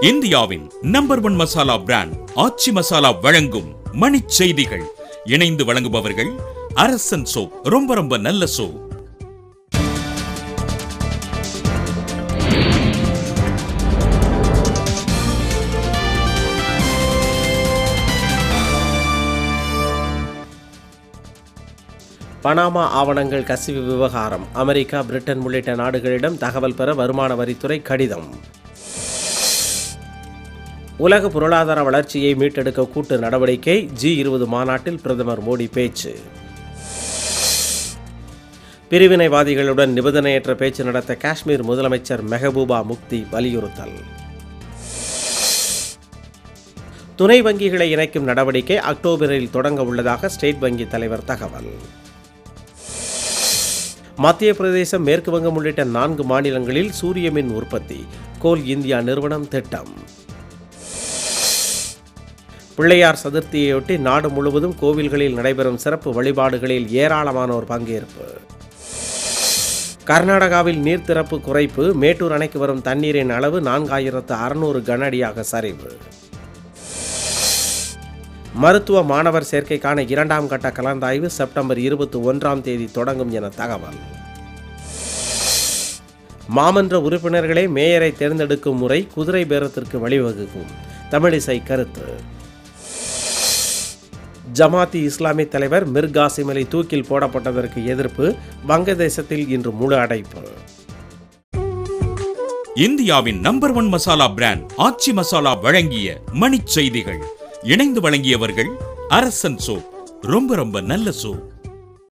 இந்தியாவின் number one masala brand Aachi masala வழங்கும் மணி செய்திகள். இணைந்து வழங்குபவர்கள் அரசன் சோ ரொம்ப ரொம்ப நல்ல சோ. பனாமா ஆவணங்கள் கசிவு விவகாரம். அமெரிக்கா பிரிட்டன் உள்ளிட்ட நாடுகளிடம் தகவல் பெற வருமான வரித்துறை கடிதம். உலக பொருளாதார வளர்ச்சியை மீட்டெடுக்க கூட்டு நடவடிக்கை ஜி இருபது மாநாட்டில் பிரதமர் மோடி பேச்சு. பிரிவினைவாதிகளுடன் நிபந்தனையற்ற பேச்சு நடத்த காஷ்மீர் முதலமைச்சர் மெஹபூபா முக்தி வலியுறுத்தல். துணை வங்கிகளை இணைக்கும் நடவடிக்கை அக்டோபரில் தொடங்க உள்ளதாக ஸ்டேட் வங்கி தலைவர் தகவல். மத்திய பிரதேசம் மேற்கு வங்கம் உள்ளிட்ட நான்கு மாநிலங்களில் சூரிய மின் உற்பத்தி கோல் இந்தியா நிறுவனம் திட்டம். பிள்ளையார் சதுர்த்தியையொட்டி நாடு முழுவதும் கோவில்களில் நடைபெறும் சிறப்பு வழிபாடுகளில் ஏராளமானோர் பங்கேற்பு. கர்நாடகாவில் நீர்த்திறப்பு குறைப்பு மேட்டூர் அணைக்கு வரும் தண்ணீரின் அளவு நான்காயிரத்து அறுநூறு கனஅடியாக சரிவு. மருத்துவ மாணவர் சேர்க்கைக்கான இரண்டாம் கட்ட கலந்தாய்வு செப்டம்பர் இருபத்தி ஒன்றாம் தேதி தொடங்கும் என தகவல். மாமன்ற உறுப்பினர்களே மேயரை தேர்ந்தெடுக்கும் முறை குதிரை பேரத்திற்கு வழிவகுக்கும். தமிழிசை கருத்து. ஜமாத்தி இஸ்லாமிய தலைவர் மிர் காசிம் அலி தூக்கில் போடப்பட்டதற்கு எதிர்ப்பு வங்கதேசத்தில் இன்று முழு அடைப்பு. இந்தியாவின் number one masala brand Aachi masala வழங்கிய மணிச் செய்திகள். இணைந்து வழங்கியவர்கள் அரசன் சோப் ரொம்ப ரொம்ப நல்ல சோப்.